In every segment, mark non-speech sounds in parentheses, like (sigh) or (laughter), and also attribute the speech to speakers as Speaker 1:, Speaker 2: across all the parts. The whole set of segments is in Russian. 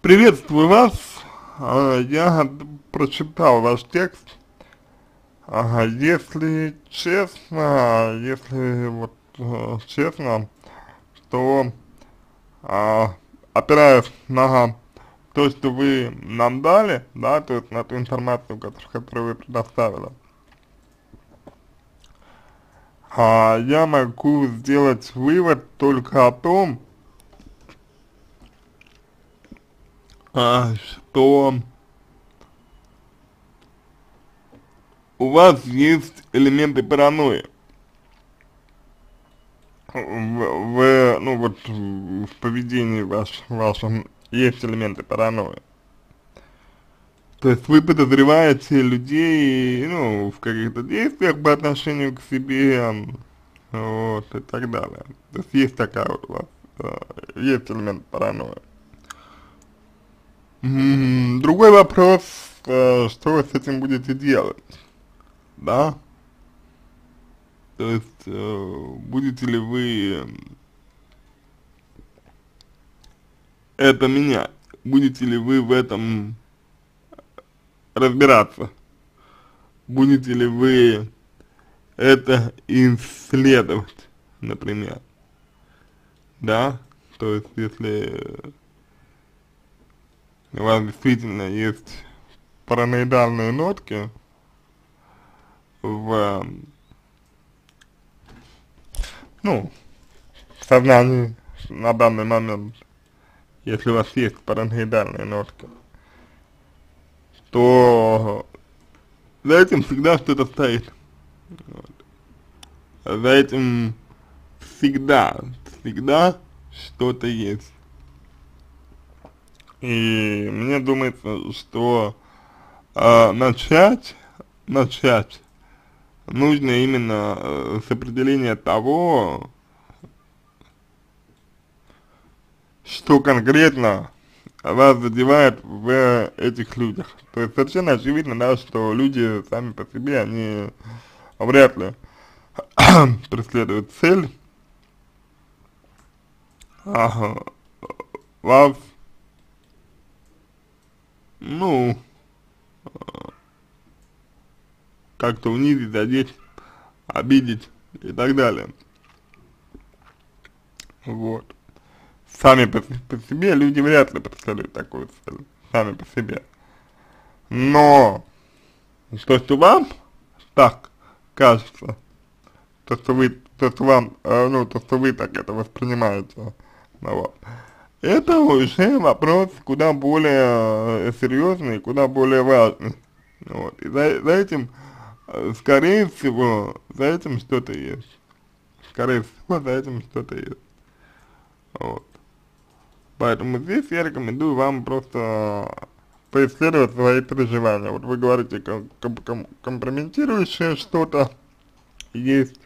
Speaker 1: Приветствую вас. А, я прочитал ваш текст. Если честно, если вот э, честно, то а, опираясь на то, что вы нам дали, да, то есть на ту информацию, которую, которую вы предоставили, а, я могу сделать вывод только о том, а, что у вас есть элементы паранойи. В, в, ну вот в поведении ваш, вашем есть элементы паранойи. То есть вы подозреваете людей, ну, в каких-то действиях по отношению к себе, вот, и так далее. То есть есть такая вот у вас, э, есть элемент паранойи. Другой вопрос, э, что вы с этим будете делать, да? То есть, э, будете ли вы это менять? Будете ли вы в этом разбираться? Будете ли вы это исследовать, например? Да? То есть, если у вас действительно есть параноидальные нотки в, ну, в сознании на данный момент, если у вас есть параноидальные нотки, то за этим всегда что-то стоит. Вот. За этим всегда, всегда что-то есть. И мне думается, что э, начать, начать нужно именно э, с определения того, что конкретно вас задевает в этих людях. То есть совершенно очевидно, да, что люди сами по себе, они вряд ли (clears throat) преследуют цель а, вас ну, как-то унизить, задеть, обидеть и так далее. Вот. Сами по, по себе люди вряд ли преследуют такую цель, сами по себе. Но, то, что вам так кажется, то, что вы, то, что вам, э, ну, то, что вы так это воспринимаете, ну, вот, это уже вопрос куда более э, серьезный, куда более важный. Вот. И за, за этим, э, скорее всего, за этим что-то есть. Скорее всего, за этим что-то есть. Вот. Поэтому здесь я рекомендую вам просто поисследовать свои переживания. Вот вы говорите, ком ком компрометирующее что-то есть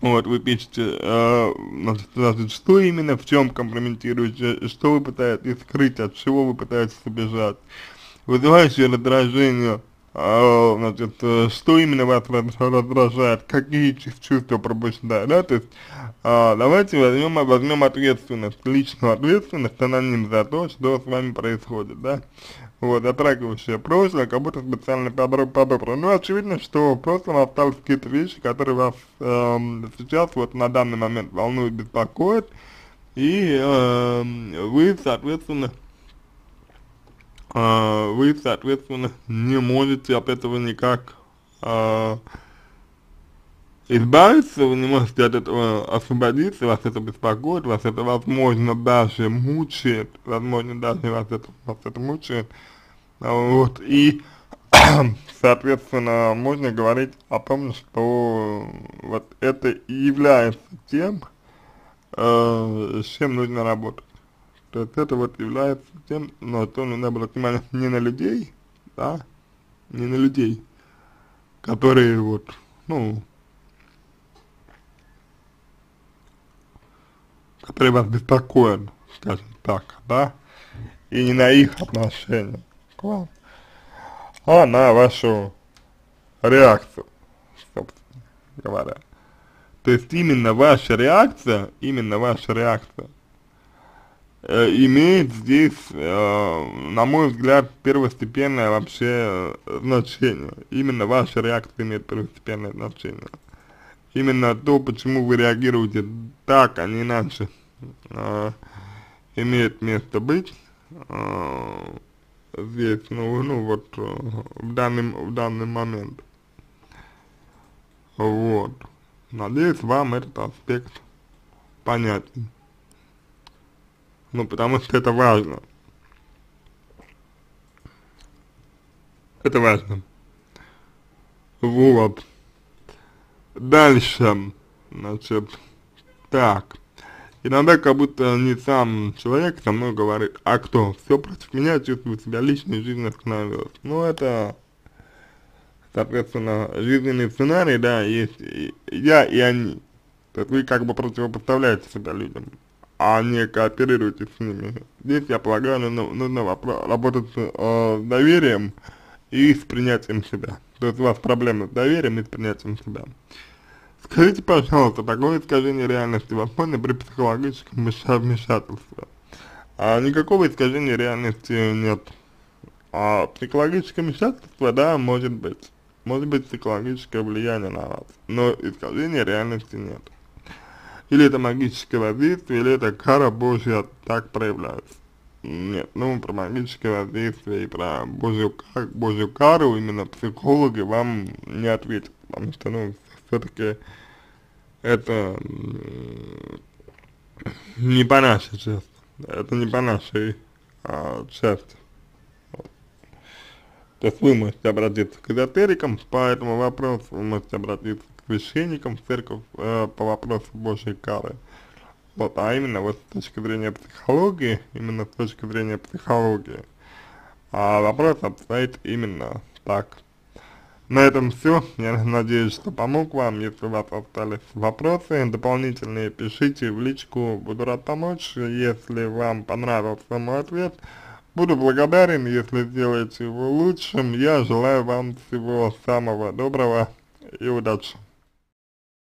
Speaker 1: вот, вы пишете, э, что именно, в чем компрометируете, что вы пытаетесь скрыть, от чего вы пытаетесь убежать, вызывающее раздражение, значит, что именно вас раздражает, какие чувства пробуждают, да, то есть, э, давайте возьмем, возьмем ответственность, личную ответственность, аноним за то, что с вами происходит, да, вот, затрагивающее прошлое, как будто специально подобрано. Ну, очевидно, что в прошлом остались какие-то вещи, которые вас э, сейчас, вот на данный момент волнуют, беспокоят, и э, вы, соответственно, вы, соответственно, не можете от этого никак э, избавиться, вы не можете от этого освободиться, вас это беспокоит, вас это, возможно, даже мучает, возможно, даже вас это, вас это мучает, вот, и, (coughs) соответственно, можно говорить о том, что вот это и является тем, э, с чем нужно работать. То есть это вот является тем, но то нужно обратить внимание (laughs) не на людей, да, не на людей, которые вот, ну, которые вас беспокоят, скажем так, да, и не на их отношения к вам, а на вашу реакцию, собственно говоря. То есть именно ваша реакция, именно ваша реакция э, имеет здесь, э, на мой взгляд, первостепенное вообще э, значение. Именно ваша реакция имеет первостепенное значение. Именно то, почему вы реагируете так, а не иначе, имеет место быть. Здесь, ну, ну вот, в данный, в данный момент. Вот. Надеюсь, вам этот аспект понятен. Ну, потому что это важно. Это важно. Вот. Дальше, значит, так. Иногда как будто не сам человек со мной говорит, а кто? Все против меня, чувствую себя личной жизнь остановилась. Ну, это, соответственно, жизненный сценарий, да, есть и я и они. То есть вы как бы противопоставляете себя людям, а не кооперируете с ними. Здесь, я полагаю, нужно, нужно работать с э, доверием и с принятием себя. То есть у вас проблемы с доверием и с принятием себя. Скажите, пожалуйста, такое искажение реальности возможно при психологическом вмешательстве? А никакого искажения реальности нет. А психологическое вмешательство, да, может быть. Может быть психологическое влияние на вас, но искажения реальности нет. Или это магическое воздействие, или это кара Божья так проявляется. Нет, ну про магическое воздействие и про Божью, Божью кару именно психологи вам не ответят, потому что, ну, все-таки это не по нашей части, это не по нашей а, части. То есть вы можете обратиться к эзотерикам по этому вопросу, вы можете обратиться к священникам в церковь э, по вопросу Божьей кары. Вот, а именно вот с точки зрения психологии, именно с точки зрения психологии, а вопрос обстоит именно так. На этом все. Я надеюсь, что помог вам. Если у вас остались вопросы дополнительные, пишите в личку. Буду рад помочь. Если вам понравился мой ответ, буду благодарен, если сделаете его лучшим. Я желаю вам всего самого доброго и удачи.